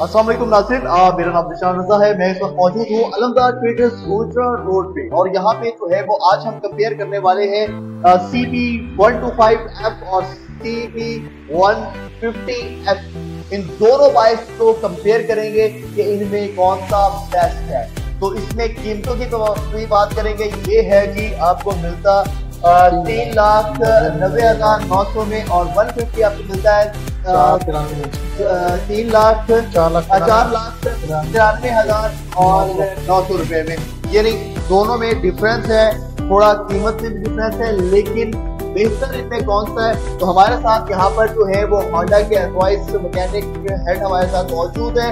वालेकुम नासिर मेरा नाम निशान रजा है, मैं इस वक्त मौजूद हूँ अलमदार ट्रेडर्स गुजरा रोड पे। और यहाँ पे जो है वो आज हम कंपेयर करने वाले हैं C B one two five F और C B one fifty F इन दोनों बाइक को कंपेयर करेंगे कि इनमें कौन सा बेस्ट है। तो इसमें कीमतों की तो बात करेंगे, ये है जी आपको मिलता तीन लाख नब्बे हज़ार नौ सौ में और वन फिफ्टी आपको मिलता है तीन लाख चार लाख चार लाख तिरानवे हज़ार और नौ सौ। रुपए में। यानी दोनों में डिफरेंस है थोड़ा कीमत में भी डिफरेंस है लेकिन बेहतर इनमें कौन सा है? तो हमारे साथ यहाँ पर जो है वो होंडा के एडवाइस मैकेनिक हेड हमारे साथ मौजूद है।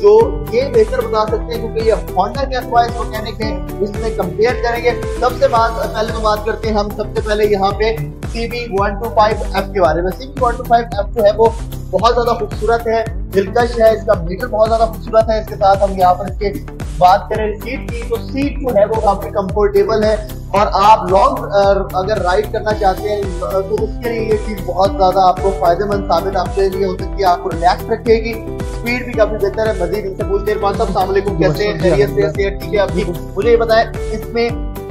जो ये बेहतर बता सकते हैं, क्योंकि ये होंडा के एडवाइस मैकेनिक है, इसमें कंपेयर करेंगे। सबसे बात, पहले तो बात करते हैं हम सबसे पहले यहाँ पे C B one two five F के बारे में। C B one two five F जो है, वो बहुत ज़्यादा खूबसूरत है, दिलकश है, इसका मीटर बहुत ज़्यादा खूबसूरत है। इसके साथ हम यहाँ पर इसके बात करें सीट की तो सीट जो है, वो काफ़ी कंफर्टेबल है। और आप लॉन्ग अगर राइड करना चाहते हैं तो उसके लिए ये चीज़ बहुत ज़्यादा आपको फ़ायदेमंद साबित आपके लिए हो सकती है, आपको रिलैक्स रखेगी। स्पीड भी काफ़ी बेहतर है मजीद इनसे पूछते हैं साहब कैसे हैं? ठीक है अभी मुझे ये बताएँ इसमें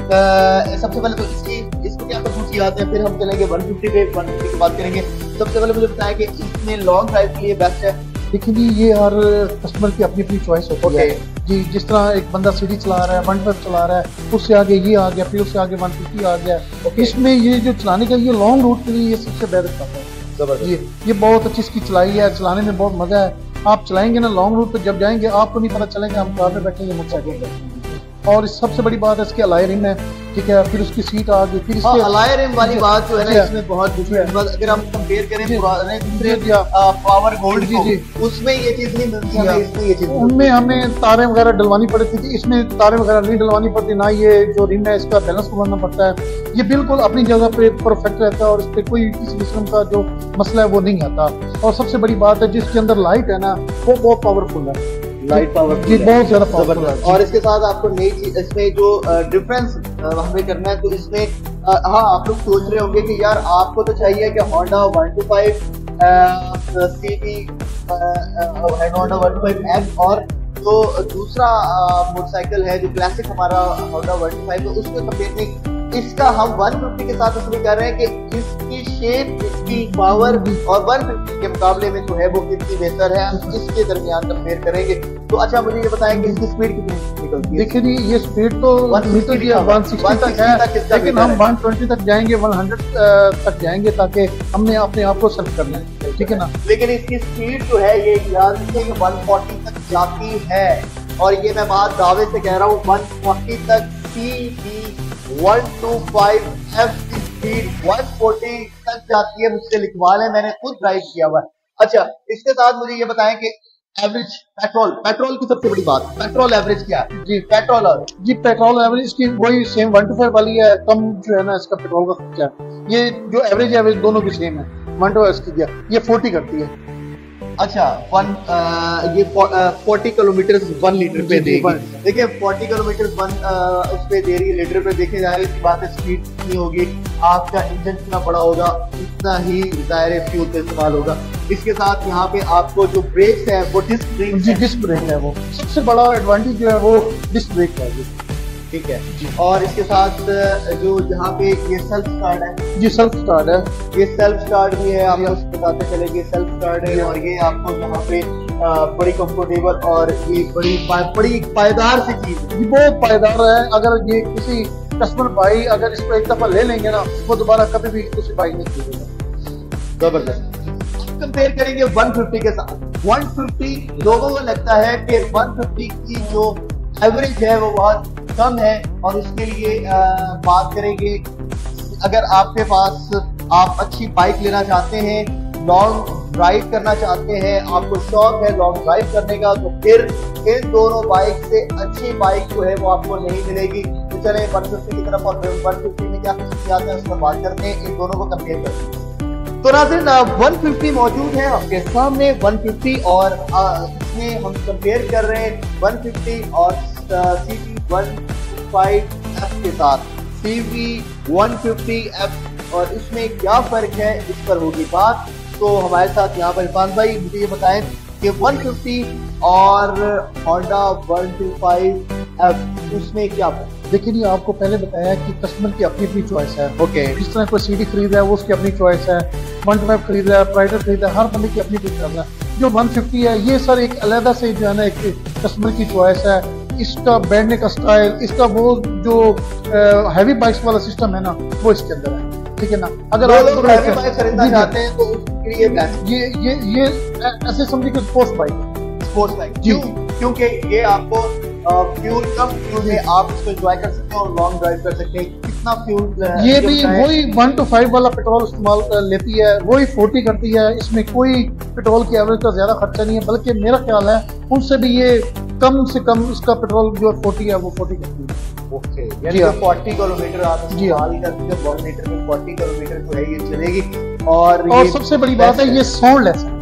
सबसे पहले तो इसकी इसको क्या खसूसी आते हैं फिर हम चलेंगे 150 पे 150 की बात करेंगे। सबसे पहले मुझे बताया कि इसमें लॉन्ग ड्राइव के लिए बेस्ट है। देखिए जी ये हर कस्टमर की अपनी अपनी चॉइस होती okay. है जी जिस तरह एक बंदा सीढ़ी चला रहा है वन पर चला रहा है उससे आगे ये आ गया फिर उससे आगे वन फिफ्टी आ गया। Okay. इसमें ये जो चलाने का ये लॉन्ग रूट के लिए ये सबसे बेहतर है। ये ये बहुत अच्छी इसकी चलाई है चलाने में बहुत मज़ा है। आप चलाएँगे ना लॉन्ग रूट पे जब जाएँगे, आपको नहीं पता चलेगा, हम कार में बैठेंगे मोटरसाइकिल और सबसे बड़ी बात है, इसके अलायरिंग है। ठीक है फिर उसकी सीट आ गई फिर इसके अलाय रिम वाली बात जो है ना इसमें बहुत डिफरेंट अगर हम कंपेयर करें पुराने दूसरे पावर गोल्ड जी जी उसमें ये चीज़ नहीं मिलती है इसमें ये चीज़ उनमें हमें तारे वगैरह डलवानी पड़ती थी इसमें तारे वगैरह नहीं डलवानी पड़ती ना ये जो रिम है इसका बैलेंस को बनना पड़ता है। ये बिल्कुल अपनी जगह पे परफेक्ट रहता है और इस पर कोई किसी किस्म का जो मसला है वो नहीं आता। और सबसे बड़ी बात है जिसके अंदर लाइट है ना वो बहुत पावरफुल है। लाइट पावर जी बहुत ज़्यादा पावरफुल है। और इसके साथ आपको नई चीज़ इसमें जो डिफरेंस हमें करना है तो इसमें हाँ आप लोग सोच रहे होंगे कि यार आपको तो चाहिए कि Honda one two five C B Honda one two five M और जो दूसरा मोटरसाइकिल है, जो क्लासिक हमारा होंडा वन टू फाइव उसमें कंपेयर नहीं इसका हम 150 के साथ इसलिए कर रहे हैं कि इसकी शेप इसकी पावर और 150 के मुकाबले में जो है वो कितनी बेहतर है, हम इसके दरमियान कंपेयर करेंगे। तो अच्छा मुझे ये बताएँ कि इसकी स्पीड कितनी निकलती है? देखिए ये स्पीड तो वन सिक्सटी तक है। लेकिन हम वन ट्वेंटी तक जाएँगे वन हंड्रेड तक जाएँगे ताकि हमने अपने आप को सर्व करना है ठीक है ना? लेकिन इसकी स्पीड जो है ये वन फोर्टी तक जाती है। और ये मैं बात दावे से कह रहा हूँ वन फोर्टी तक C B one two five F की स्पीड वन फोर्टी तक जाती है। मुझसे लिखवा लें मैंने खुद ड्राइव किया हुआ है। अच्छा इसके साथ मुझे ये बताएँ कि एवरेज पेट्रोल पेट्रोल की सबसे बड़ी बात, पेट्रोल एवरेज क्या है? जी, पेट्रोल जी, पेट्रोल एवरेज की वही सेम वन टू फाइव वाली है, कम जो है ना इसका पेट्रोल का खर्चा। ये जो एवरेज एवरेज दोनों की सेम है। वन टू फाइव इसकी ये फोर्टी करती है। अच्छा वन आ, ये फोर्टी किलोमीटर वन लीटर पे देगी। देखिए फोर्टी किलोमीटर वन उस पे दे रही है लीटर पे देखे जा रही है बात है स्पीड कितनी होगी आपका इंजन कितना बड़ा होगा इतना ही दायरे फ्यूल का इस्तेमाल होगा। इसके साथ यहाँ पे आपको जो ब्रेक है वो डिस्क ब्रेक डिस्क ब्रेक है वो। सबसे बड़ा एडवांटेज जो है वो डिस्क ब्रेक है ठीक है? और इसके साथ जो यहाँ पे ये सेल्फ स्टार्ट है। जी सेल्फ स्टार्ट है। ये सेल्फ स्टार्ट भी है आप बताते चले कि सेल्फ स्टार्ट है और ये आपको यहाँ पे बड़ी कंफर्टेबल और ये बड़ी बड़ी पायदार सी चीज़ ये बहुत पायदार है। अगर ये किसी कस्टमर भाई अगर इसको एक दफ़ा ले लेंगे ना वो दोबारा कभी भी किसी भाई नहीं खरीदेगा। ज़बरदस्त। कंपेयर करेंगे 150 के साथ। 150 लोगों को लगता है कि 150 की जो एवरेज है वो बहुत कम है और इसके लिए बात करेंगे, अगर आपके पास, आप अच्छी बाइक लेना चाहते हैं लॉन्ग ड्राइव करना चाहते हैं, आपको शौक है लॉन्ग ड्राइव करने का तो फिर इन दोनों बाइक से अच्छी बाइक जो है वो आपको नहीं मिलेगी। तो चले वन फिफ्टी की तरफ़ और वन फिफ्टी में क्या आते हैं उस पर बात करते हैं। इन दोनों को कंपेयर करते हैं तो नाजिन 150 मौजूद है आपके सामने 150 और इसमें हम कंपेयर कर रहे हैं 150 और C V one five F के साथ। C V one fifty F और इसमें क्या फ़र्क है इस पर होगी बात। तो हमारे साथ यहाँ पर इरफान भाई मुझे ये बताएँ कि 150 और Honda 125 उसमें क्या फ़र्क देखिए जी आपको पहले बताया कि कस्टमर की अपनी अपनी चॉइस है। Okay okay. जिस तरह कोई सीडी खरीद रहा है वो उसकी अपनी चॉइस है। वन ट्वेल्व खरीद रहा है प्राइडर खरीद रहा है हर बंदे की अपनी अपनी चॉइस है। जो 150 है ये सर एक अलहदा से जो है ना एक कस्टमर की चॉइस है। इसका बैठने का स्टाइल इसका वो जो हैवी बाइक्स वाला सिस्टम है ना वो इसके अंदर है। ठीक है ना? अगर आप लोग हैवी बाइक खरीदना चाहते हैं तो उसके लिए ये ये ये ऐसे समझिए कि स्पोर्ट्स बाइक स्पोर्ट्स बाइक क्यों? क्योंकि ये आपको फ्यूल कम फ्यूल में आप इसको एंजॉय कर सकते हैं और लॉन्ग ड्राइव कर सकते हैं। कितना फ्यूल ये भी वही वन टू फाइव वाला पेट्रोल इस्तेमाल लेती है। वही फोर्टी करती है। इसमें कोई पेट्रोल की एवरेज का ज़्यादा खर्चा नहीं है बल्कि मेरा ख्याल है उनसे भी ये कम से कम इसका पेट्रोल जो फोर्टी है वो फोर्टी है। ओके यानी फोर्टी किलोमीटर आप जी वन लीटर में फोर्टी किलोमीटर जो है ये चलेगी। और और सबसे बड़ी बात है ये साउंडलेस है।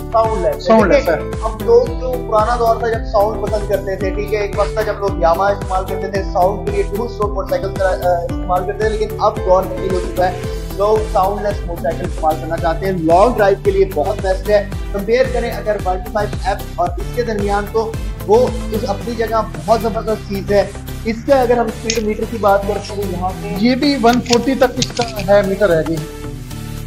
साउंड लेस है। हम लोग जो पुराना दौर था जब साउंड पसंद करते थे ठीक है एक वक्त था जब लोग यामा इस्तेमाल करते थे साउंड के लिए टू स्ट्रोक मोटरसाइकिल इस्तेमाल करते थे लेकिन अब दौर तब्दील हो चुका है। लोग साउंडलेस मोटरसाइकिल इस्तेमाल करना चाहते हैं। लॉन्ग ड्राइव के लिए बहुत बेस्ट है। कंपेयर करें अगर वन फाइव एप और इसके दरमियान तो वो इस अपनी जगह बहुत ज़बरदस्त चीज़ है। इसके अगर हम स्पीड मीटर की बात करते हैं यहाँ पे ये भी 140 तक इसका है मीटर है जी।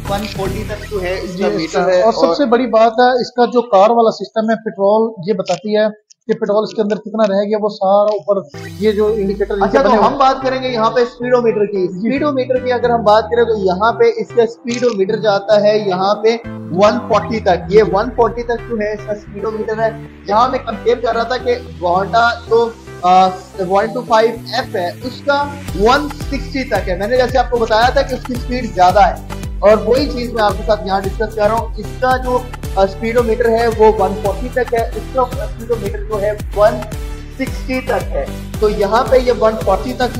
140 तक तो है इसका मीटर है और सबसे बड़ी बात है इसका जो कार वाला सिस्टम है पेट्रोल ये बताती है कि पेट्रोल इसके अंदर कितना रह गया वो सारा ऊपर ये जो इंडिकेटर अच्छा तो हम बात करेंगे यहाँ पे स्पीडोमीटर की। स्पीडोमीटर की अगर हम बात करें तो यहाँ पे इसका स्पीडोमीटर जाता है यहाँ पे 140 तक। ये 140 तक जो है इसका स्पीडोमीटर है। यहाँ मैं कंपेयर कर रहा था कि होंडा तो वन टू फाइव एफ़ है उसका 160 तक है। मैंने जैसे आपको बताया था कि उसकी स्पीड ज़्यादा है। और वही चीज़ मैं आपके साथ यहाँ डिस्कस कर रहा हूँ। इसका जो स्पीडोमीटर है, वो 140 तक है। इसका स्पीडोमीटर जो है, 160 तक है। तो यहाँ पे ये 140 तक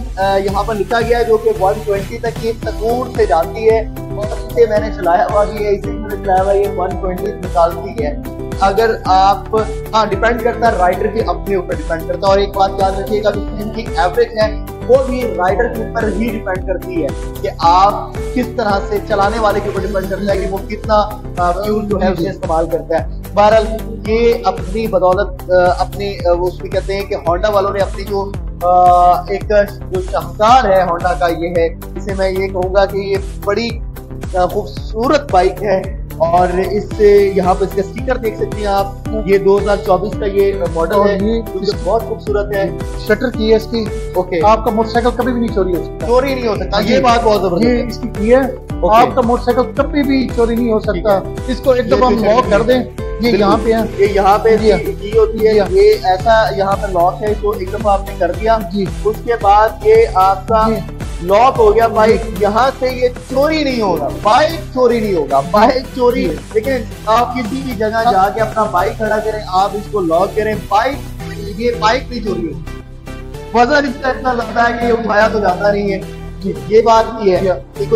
यहाँ पर लिखा गया है, जो कि 120 तक ये सकूर से जाती है। और इसे मैंने चलाया हुआ भी है, इसे मैंने चलाया हुआ ये 120 निकालती है। अगर आप हाँ डिपेंड करता है राइडर के अपने ऊपर डिपेंड करता है। और एक बात याद रखिएगा इनकी एवरेज है वो भी राइडर के ऊपर ही डिपेंड करती है कि आप किस तरह से चलाने वाले के ऊपर डिपेंड करता है कि वो कितना फ्यूल जो है उसे इस्तेमाल करता है। बहरहाल, ये अपनी बदौलत अपनी उसमें कहते हैं कि होंडा वालों ने अपनी जो एक जो शाहकार है होंडा का ये है, इसे मैं ये कहूँगा कि ये बड़ी खूबसूरत बाइक है। और इससे यहाँ पर इसका स्टिकर देख सकते हैं आप। ये 2024 का ये मॉडल है ये बहुत खूबसूरत है। शटर की है इसकी। ओके आपका मोटरसाइकिल कभी भी नहीं चोरी हो सकता। चोरी नहीं हो सकता। ये बात बहुत ज़बरदस्त ये इसकी की है। आपका मोटरसाइकिल कभी भी चोरी नहीं हो सकता। इसको एक दफ़ा हम लॉक कर दें। ये यहाँ पे है। ये यहाँ पे की होती है। ये ऐसा यहाँ पे लॉक है जो एक दफ़ा आपने कर दिया। जी। उसके बाद ये आपका लॉक हो गया बाइक यहाँ से ये चोरी नहीं होगा। बाइक चोरी नहीं होगा। बाइक चोरी। लेकिन आप किसी भी जगह। जाके अपना बाइक खड़ा करें। आप इसको लॉक करें। बाइक ये बाइक नहीं चोरी होगी। वज़न इसका इतना लगता है कि ये उठाया तो जाता नहीं है। ये बात नहीं है।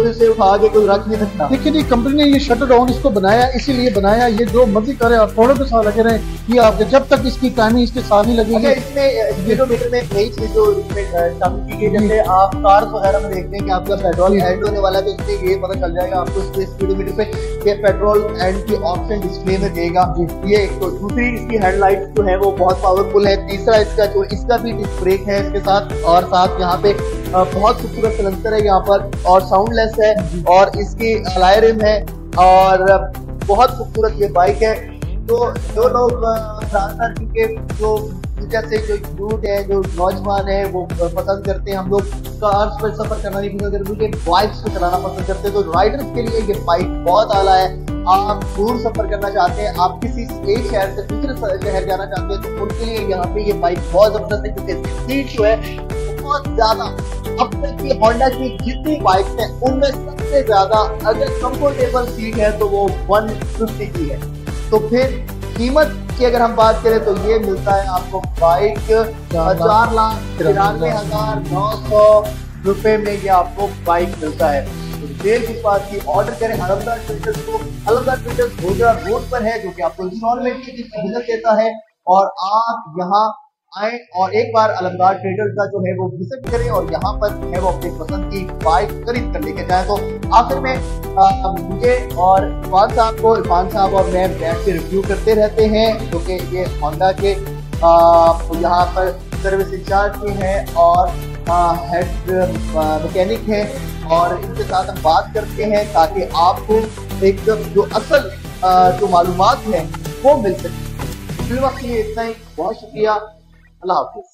इसे उठा के कोई रख नहीं सकता। देखिए जी कंपनी ने ये शटर डाउन इसको बनाया इसीलिए बनाया। ये जो मर्ज़ी करे आप थोड़े पे साल लगे रहे। ये आपके जब तक इसकी टाइमिंग इसके साथ नहीं लगेगी। इसमें किलोमीटर में नई चीज़ जो इसमें की गई जैसे आप कार वगैरह में देखते हैं कि आपका पेट्रोल एंड होने वाला है तो इसमें ये पता चल जाएगा आपको इसके स्पीडोमीटर पे कि पेट्रोल एंड की ऑप्शन डिस्प्ले में देगा। ये तो। दूसरी इसकी हेडलाइट जो है वो बहुत पावरफुल है। तीसरा इसका जो इसका भी ब्रेक है इसके साथ और साथ यहाँ पे बहुत खूबसूरत सलेंसर है यहाँ पर, और साउंडलेस है, और इसकी अलायरिम है, और बहुत खूबसूरत ये बाइक है। तो जो लोग ज़्यादातर क्योंकि जो जैसे जो यूथ है, जो नौजवान है, वो पसंद करते हैं हम लोग कार्स पर सफ़र करना नहीं पसंद करते क्योंकि बाइक्स को चलाना पसंद करते हैं तो राइडर्स के लिए ये बाइक बहुत आला है। आप दूर सफ़र करना चाहते हैं, आप किसी एक शहर से दूसरे शहर जाना चाहते हैं तो उनके लिए यहाँ पे ये बाइक बहुत ज़बरदस्त है, क्योंकि सीट जो है बहुत ज़्यादा। अब तक की होंडा की जितनी बाइक है, उनमें सबसे ज़्यादा अगर कंफर्टेबल सीट है तो वो 150 की है। तो फिर कीमत की अगर हम बात करें तो ये मिलता है आपको बाइक चार लाख, तिरानवे हज़ार नौ सौ रुपए में ये आपको बाइक मिलता है। तो देर की बात की ऑर्डर करें अलमदार ट्विटर्स को। अलमदार ट्विटर्स गोजरा रोड पर है, जो कि आपको इंस्टॉलमेंट की सहूलत देता है। और आप यहाँ आए और एक बार अलमदार ट्रेडर्स का जो है वो विज़िट करें और यहाँ पर है वो अपनी पसंद की बाइक खरीद कर लेके जाए तो आखिर में मुझे और इरफान साहब को, इरफान साहब और मैं बैठ के रिव्यू करते रहते हैं क्योंकि ये होंडा के यहाँ पर सर्विस इंचार्ज भी हैं और हेड मैकेनिक हैं और इनके साथ हम बात करते हैं ताकि आपको एक जो असल जो मालूम है वो मिल सके। वक्त के लिए इतना ही। बहुत शुक्रिया। अल्लाह हाफिज़।